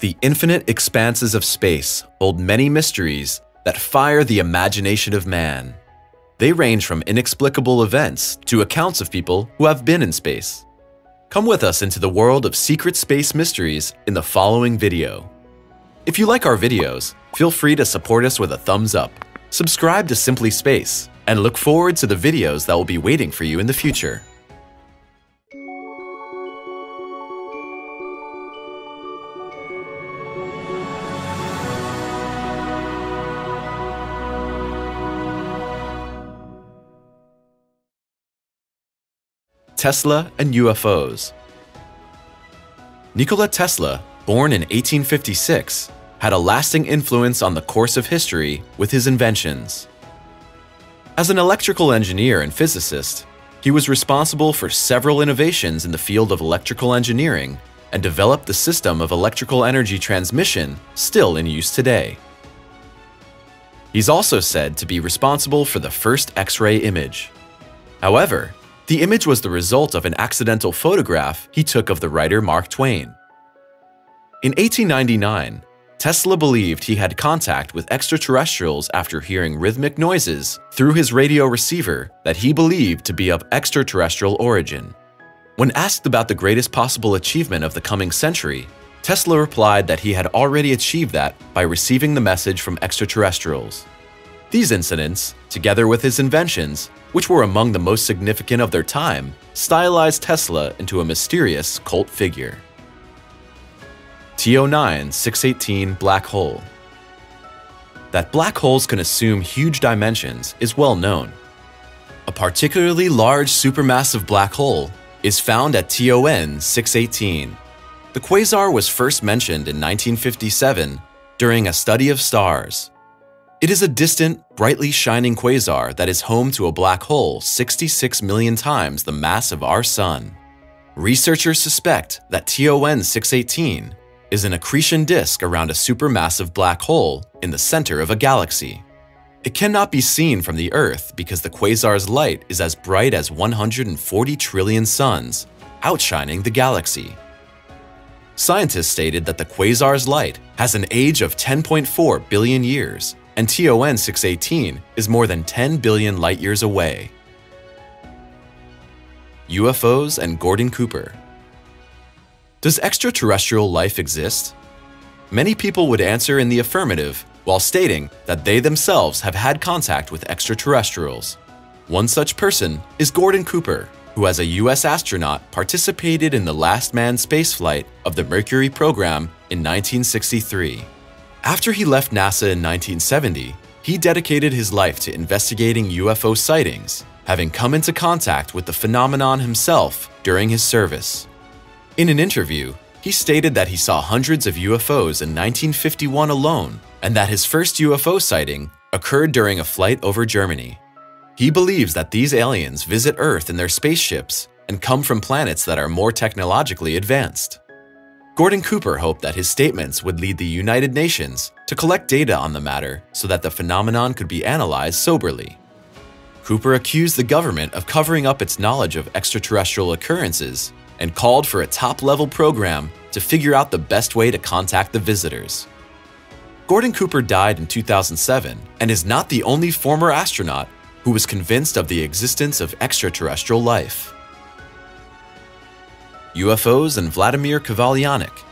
The infinite expanses of space hold many mysteries that fire the imagination of man. They range from inexplicable events to accounts of people who have been in space. Come with us into the world of secret space mysteries in the following video. If you like our videos, feel free to support us with a thumbs up, subscribe to Simply Space, and look forward to the videos that will be waiting for you in the future. Tesla and UFOs. Nikola Tesla, born in 1856, had a lasting influence on the course of history with his inventions. As an electrical engineer and physicist, he was responsible for several innovations in the field of electrical engineering and developed the system of electrical energy transmission still in use today. He's also said to be responsible for the first X-ray image. However, the image was the result of an accidental photograph he took of the writer Mark Twain. In 1899, Tesla believed he had contact with extraterrestrials after hearing rhythmic noises through his radio receiver that he believed to be of extraterrestrial origin. When asked about the greatest possible achievement of the coming century, Tesla replied that he had already achieved that by receiving the message from extraterrestrials. These incidents, together with his inventions, which were among the most significant of their time, stylized Tesla into a mysterious cult figure. TON 618 Black Hole That black holes can assume huge dimensions is well known. A particularly large supermassive black hole is found at TON 618. The quasar was first mentioned in 1957 during a study of stars. It is a distant, brightly shining quasar that is home to a black hole 66 million times the mass of our Sun. Researchers suspect that TON 618 is an accretion disk around a supermassive black hole in the center of a galaxy. It cannot be seen from the Earth because the quasar's light is as bright as 140 trillion suns, outshining the galaxy. Scientists stated that the quasar's light has an age of 10.4 billion years and TON 618 is more than 10 billion light years away. UFOs and Gordon Cooper Does extraterrestrial life exist? Many people would answer in the affirmative while stating that they themselves have had contact with extraterrestrials. One such person is Gordon Cooper, who as a US astronaut participated in the last manned spaceflight of the Mercury program in 1963. After he left NASA in 1970, he dedicated his life to investigating UFO sightings, having come into contact with the phenomenon himself during his service. In an interview, he stated that he saw hundreds of UFOs in 1951 alone and that his first UFO sighting occurred during a flight over Germany. He believes that these aliens visit Earth in their spaceships and come from planets that are more technologically advanced. Gordon Cooper hoped that his statements would lead the United Nations to collect data on the matter so that the phenomenon could be analyzed soberly. Cooper accused the government of covering up its knowledge of extraterrestrial occurrences and called for a top-level program to figure out the best way to contact the visitors. Gordon Cooper died in 2007 and is not the only former astronaut who was convinced of the existence of extraterrestrial life. UFOs and Vladimir Kovalyonok.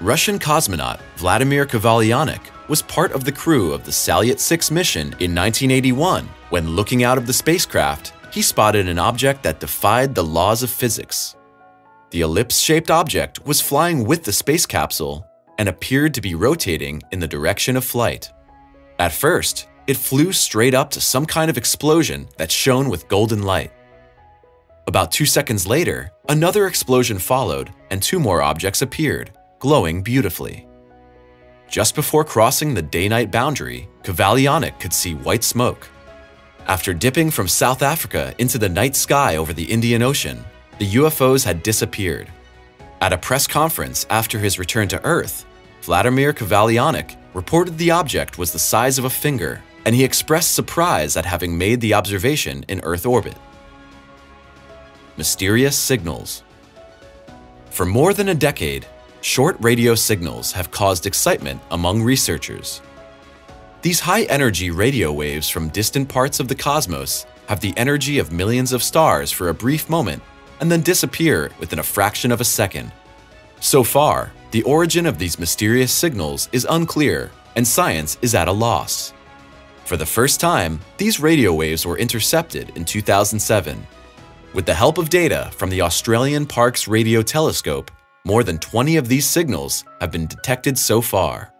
Russian cosmonaut Vladimir Kovalyonok was part of the crew of the Salyut 6 mission in 1981 when looking out of the spacecraft, he spotted an object that defied the laws of physics. The ellipse-shaped object was flying with the space capsule and appeared to be rotating in the direction of flight. At first, it flew straight up to some kind of explosion that shone with golden light. About two seconds later, another explosion followed and two more objects appeared, glowing beautifully. Just before crossing the day-night boundary, Kovalyonok could see white smoke. After dipping from South Africa into the night sky over the Indian Ocean, the UFOs had disappeared. At a press conference after his return to Earth, Vladimir Kovalyonok reported the object was the size of a finger, and he expressed surprise at having made the observation in Earth orbit. Mysterious Signals For more than a decade, short radio signals have caused excitement among researchers. These high-energy radio waves from distant parts of the cosmos have the energy of millions of stars for a brief moment and then disappear within a fraction of a second. So far, the origin of these mysterious signals is unclear and science is at a loss. For the first time, these radio waves were intercepted in 2007. With the help of data from the Australian Parkes Radio Telescope, more than 20 of these signals have been detected so far.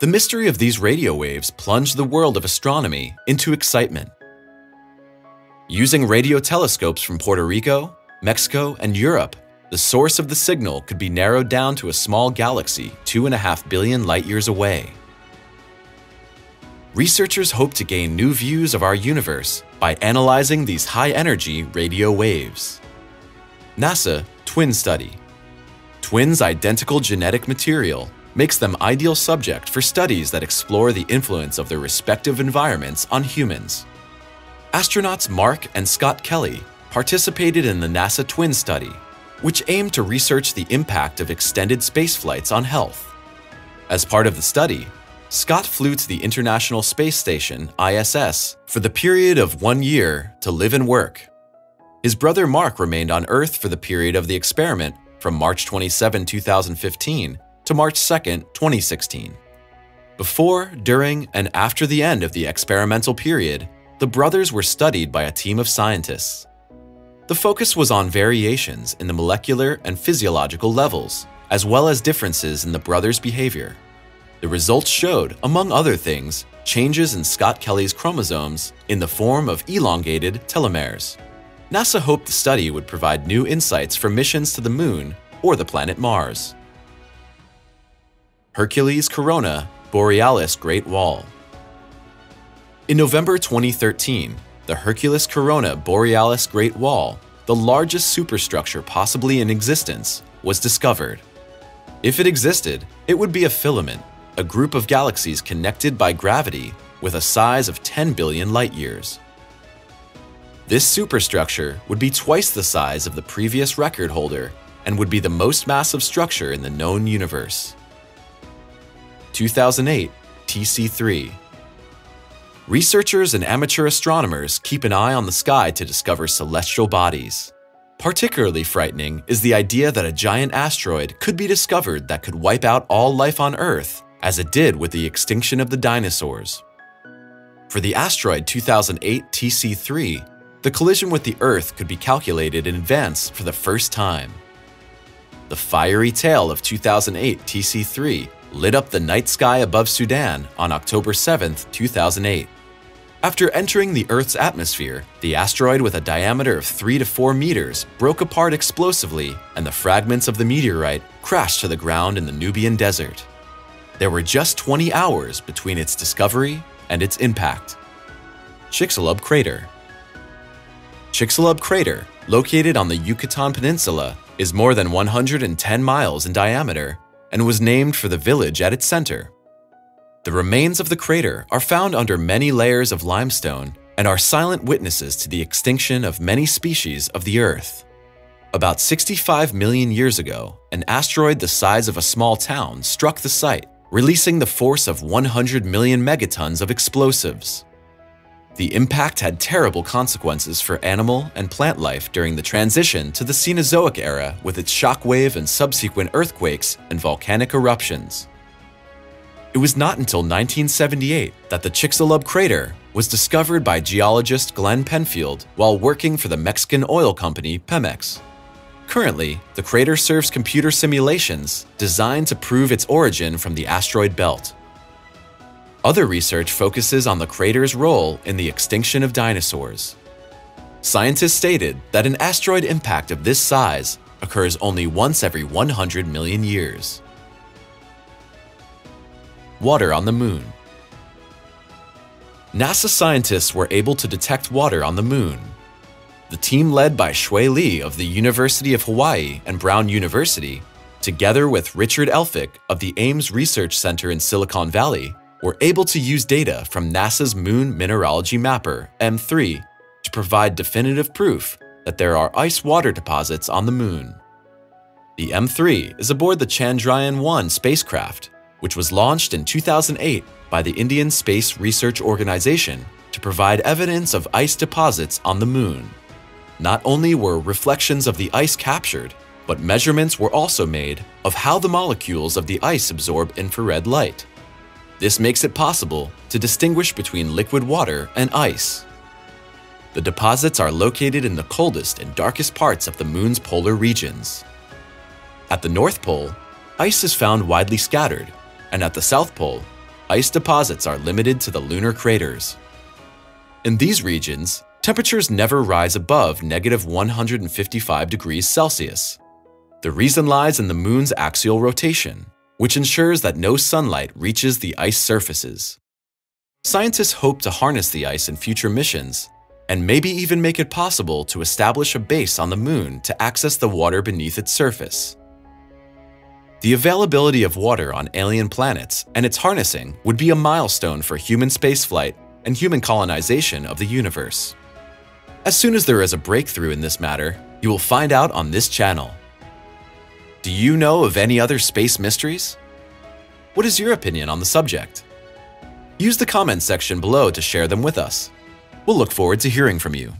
The mystery of these radio waves plunged the world of astronomy into excitement. Using radio telescopes from Puerto Rico, Mexico, and Europe, the source of the signal could be narrowed down to a small galaxy 2.5 billion light-years away. Researchers hope to gain new views of our universe by analyzing these high-energy radio waves. NASA Twin Study Twins' identical genetic material makes them ideal subject for studies that explore the influence of their respective environments on humans. Astronauts Mark and Scott Kelly participated in the NASA Twin Study, which aimed to research the impact of extended space flights on health. As part of the study, Scott flew to the International Space Station, ISS, for the period of one year to live and work. His brother Mark remained on Earth for the period of the experiment from March 27, 2015 to March 2, 2016. Before, during, and after the end of the experimental period, the brothers were studied by a team of scientists. The focus was on variations in the molecular and physiological levels, as well as differences in the brothers' behavior. The results showed, among other things, changes in Scott Kelly's chromosomes in the form of elongated telomeres. NASA hoped the study would provide new insights for missions to the Moon or the planet Mars. Hercules Corona Borealis Great Wall In November 2013, the Hercules Corona Borealis Great Wall, the largest superstructure possibly in existence, was discovered. If it existed, it would be a filament, a group of galaxies connected by gravity with a size of 10 billion light-years. This superstructure would be twice the size of the previous record holder and would be the most massive structure in the known universe. 2008 TC3 Researchers and amateur astronomers keep an eye on the sky to discover celestial bodies. Particularly frightening is the idea that a giant asteroid could be discovered that could wipe out all life on Earth, as it did with the extinction of the dinosaurs. For the asteroid 2008 TC3, the collision with the Earth could be calculated in advance for the first time. The fiery tail of 2008 TC3 lit up the night sky above Sudan on October 7, 2008. After entering the Earth's atmosphere, the asteroid with a diameter of 3 to 4 meters broke apart explosively and the fragments of the meteorite crashed to the ground in the Nubian desert. There were just 20 hours between its discovery and its impact. Chicxulub Crater Chicxulub Crater, located on the Yucatan Peninsula, is more than 110 miles in diameter and was named for the village at its center. The remains of the crater are found under many layers of limestone and are silent witnesses to the extinction of many species of the Earth. About 65 million years ago, an asteroid the size of a small town struck the site, releasing the force of 100 million megatons of explosives. The impact had terrible consequences for animal and plant life during the transition to the Cenozoic era with its shockwave and subsequent earthquakes and volcanic eruptions. It was not until 1978 that the Chicxulub crater was discovered by geologist Glenn Penfield while working for the Mexican oil company Pemex. Currently, the crater serves computer simulations designed to prove its origin from the asteroid belt. Other research focuses on the crater's role in the extinction of dinosaurs. Scientists stated that an asteroid impact of this size occurs only once every 100 million years. Water on the Moon NASA scientists were able to detect water on the Moon. The team led by Xue Li of the University of Hawaii and Brown University, together with Richard Elphic of the Ames Research Center in Silicon Valley, were able to use data from NASA's Moon Mineralogy Mapper, M3, to provide definitive proof that there are ice water deposits on the Moon. The M3 is aboard the Chandrayaan-1 spacecraft, which was launched in 2008 by the Indian Space Research Organization to provide evidence of ice deposits on the Moon. Not only were reflections of the ice captured, but measurements were also made of how the molecules of the ice absorb infrared light. This makes it possible to distinguish between liquid water and ice. The deposits are located in the coldest and darkest parts of the Moon's polar regions. At the North Pole, ice is found widely scattered, and at the South Pole, ice deposits are limited to the lunar craters. In these regions, temperatures never rise above negative 155 degrees Celsius. The reason lies in the Moon's axial rotation, which ensures that no sunlight reaches the ice surfaces. Scientists hope to harness the ice in future missions, and maybe even make it possible to establish a base on the Moon to access the water beneath its surface. The availability of water on alien planets and its harnessing would be a milestone for human spaceflight and human colonization of the universe. As soon as there is a breakthrough in this matter, you will find out on this channel. Do you know of any other space mysteries? What is your opinion on the subject? Use the comment section below to share them with us. We'll look forward to hearing from you.